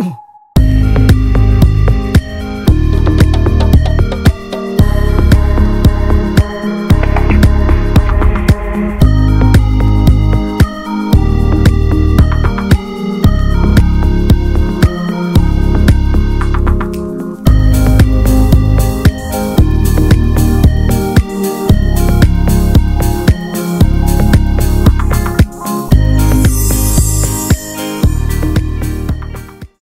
Oh.